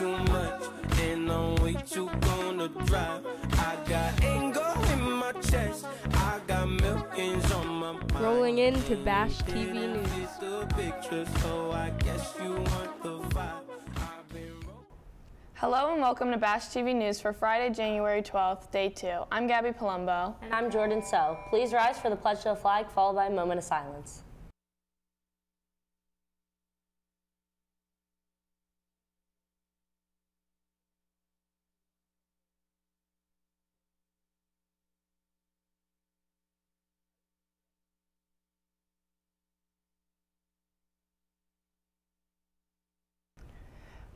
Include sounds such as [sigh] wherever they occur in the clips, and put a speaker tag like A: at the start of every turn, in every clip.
A: too much, and I'm way too gonna drive. I got anger in my chest, I got millions on my mind.
B: Rolling into Bash TV News.
A: The picture, so I guess you want the vibe. I've been ro-
C: Hello and welcome to Bash TV News for Friday, January 12th, day two. I'm Gabby Palumbo.
D: And I'm Jordan So. Please rise for the pledge to the flag, followed by a moment of silence.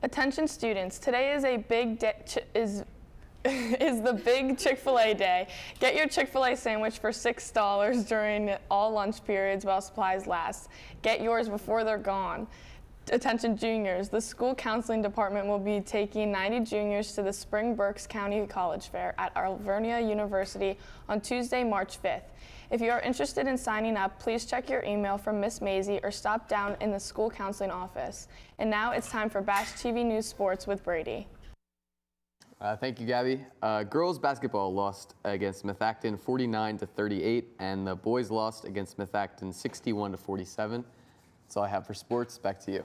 C: Attention students, today is a big is [laughs] is the big Chick-fil-A day. Get your Chick-fil-A sandwich for $6 during all lunch periods while supplies last. Get yours before they're gone. Attention juniors, the school counseling department will be taking 90 juniors to the Spring Berks County College Fair at Alvernia University on Tuesday, March 5th. If you are interested in signing up, please check your email from Miss Maisie or stop down in the school counseling office. And now it's time for Bash TV News Sports with Brady.
E: Uh, thank you, Gabby. Uh, girls basketball lost against Methacton 49 to 38, and the boys lost against Methacton 61 to 47. That's all I have for sports. Back to you.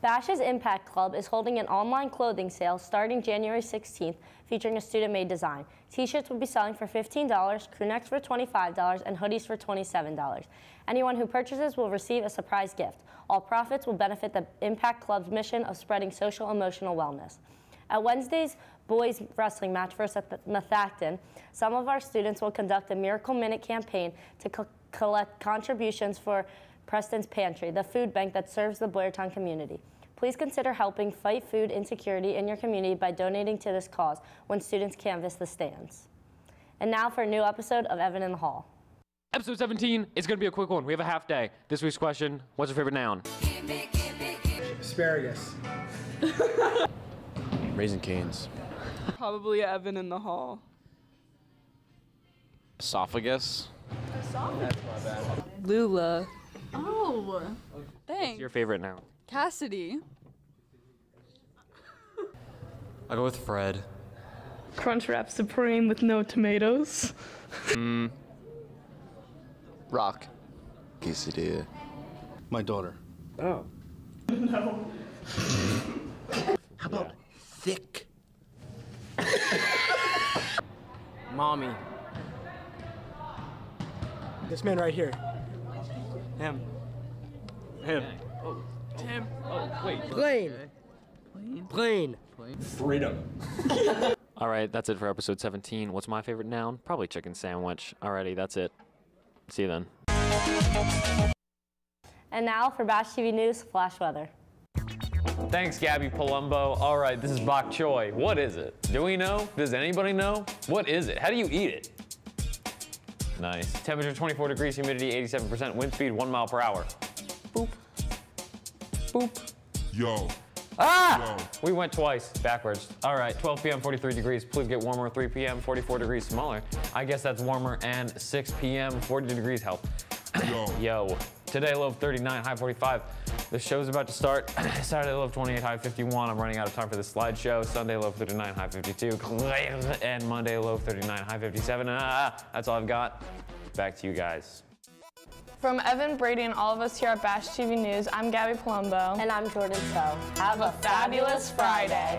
D: Bash's Impact Club is holding an online clothing sale starting January 16th featuring a student-made design. T-shirts will be selling for $15, crew necks for $25, and hoodies for $27. Anyone who purchases will receive a surprise gift. All profits will benefit the Impact Club's mission of spreading social emotional wellness. At Wednesday's boys wrestling match versus Methacton, some of our students will conduct a Miracle Minute campaign to collect contributions for Preston's Pantry, the food bank that serves the Boyertown community. Please consider helping fight food insecurity in your community by donating to this cause when students canvass the stands. And now for a new episode of Evan in the Hall.
F: Episode 17 is going to be a quick one. We have a half day. This week's question What's your favorite noun?
G: Asparagus. [laughs]
H: Raising Canes.
I: Probably Evan in the hall.
H: Esophagus.
I: Lula. Oh,
F: What's
I: thanks.
F: your favorite now?
I: Cassidy.
H: I'll go with Fred.
C: Crunchwrap Supreme with no tomatoes. Mm.
H: Rock.
J: Quesadilla.
G: My daughter. Oh. No. [laughs]
J: How about thick?
G: Mommy. This man right here. Him. Him.
F: Tim. Oh, wait.
G: Plain. Freedom. [laughs]
F: All right, that's it for episode 17. What's my favorite noun? Probably chicken sandwich. Alrighty, that's it. See you then.
D: And now for Bash TV News Flash Weather.
F: Thanks, Gabby Palumbo. All right, this is bok choy. What is it? Do we know? Does anybody know? What is it? How do you eat it? Nice. Temperature 24 degrees, humidity 87%, wind speed 1 mile per hour. Boop. Boop.
K: Yo,
F: Ah!
K: Yo.
F: We went twice, backwards. All right, 12 p.m., 43 degrees. Please get warmer, 3 p.m., 44 degrees smaller. I guess that's warmer, and 6 p.m., 40 degrees help.
K: yo.
F: Yo, today low of 39, high 45. The show's about to start. [clears throat] Saturday low of 28, high 51. I'm running out of time for the slideshow. Sunday low of 39, high 52. [clears throat] And Monday low of 39, high 57. Ah, that's all I've got. Back to you guys.
C: From Evan, Brady, and all of us here at Bash TV News, I'm Gabby Palumbo.
D: And I'm Jordan So. Have a
C: fabulous Friday.